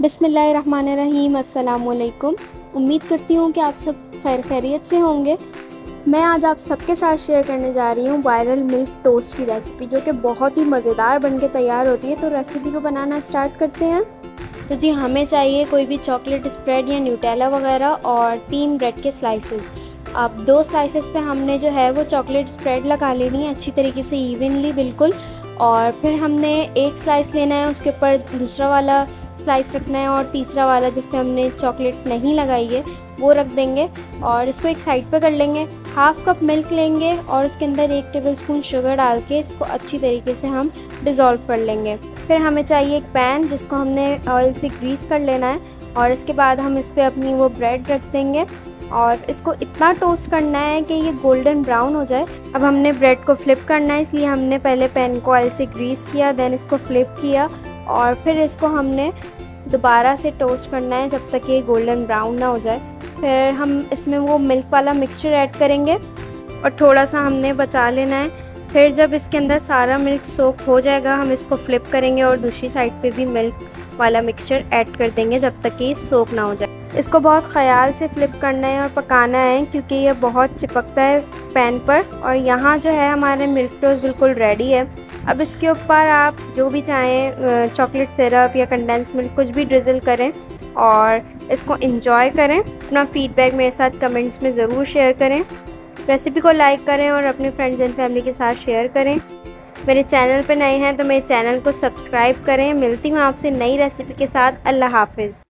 बिसमीम अस्सलामुअलैकुम। उम्मीद करती हूँ कि आप सब खैर खैरियत से होंगे। मैं आज आप सबके साथ शेयर करने जा रही हूँ वायरल मिल्क टोस्ट की रेसिपी जो कि बहुत ही मज़ेदार बन के तैयार होती है। तो रेसिपी को बनाना स्टार्ट करते हैं। तो जी, हमें चाहिए कोई भी चॉकलेट स्प्रेड या न्यूटेला वगैरह और तीन ब्रेड के स्लाइसेस अब दो स्लाइसेस पे हमने जो है वो चॉकलेट स्प्रेड लगा लेनी है अच्छी तरीके से इवनली बिल्कुल। और फिर हमने एक स्लाइस लेना है, उसके ऊपर दूसरा वाला स्लाइस रखना है और तीसरा वाला जिस पे हमने चॉकलेट नहीं लगाई है, वो रख देंगे और इसको एक साइड पे कर लेंगे। हाफ़ कप मिल्क लेंगे और उसके अंदर एक टेबल स्पून शुगर डाल के इसको अच्छी तरीके से हम डिज़ोल्व कर लेंगे। फिर हमें चाहिए एक पैन जिसको हमने ऑयल से ग्रीस कर लेना है और इसके बाद हम इस पर अपनी वो ब्रेड रख देंगे और इसको इतना टोस्ट करना है कि ये गोल्डन ब्राउन हो जाए। अब हमने ब्रेड को फ्लिप करना है, इसलिए हमने पहले पैन को ऑयल से ग्रीस किया देन इसको फ्लिप किया और फिर इसको हमने दोबारा से टोस्ट करना है जब तक ये गोल्डन ब्राउन ना हो जाए। फिर हम इसमें वो मिल्क वाला मिक्सचर ऐड करेंगे और थोड़ा सा हमने बचा लेना है। फिर जब इसके अंदर सारा मिल्क सोक हो जाएगा, हम इसको फ्लिप करेंगे और दूसरी साइड पे भी मिल्क वाला मिक्सचर ऐड कर देंगे जब तक कि सोक ना हो जाए। इसको बहुत ख्याल से फ्लिप करना है और पकाना है क्योंकि ये बहुत चिपकता है। पैन पर और यहाँ जो है हमारे मिल्क टोस्ट बिल्कुल रेडी है। अब इसके ऊपर आप जो भी चाहें चॉकलेट सिरप या कंडेंस मिल्क कुछ भी ड्रिज़ल करें और इसको इंजॉय करें। अपना फीडबैक मेरे साथ कमेंट्स में ज़रूर शेयर करें। रेसिपी को लाइक करें और अपने फ्रेंड्स एंड फैमिली के साथ शेयर करें। मेरे चैनल पर नए हैं तो मेरे चैनल को सब्सक्राइब करें। मिलती हूँ आपसे नई रेसिपी के साथ। अल्लाह हाफिज़।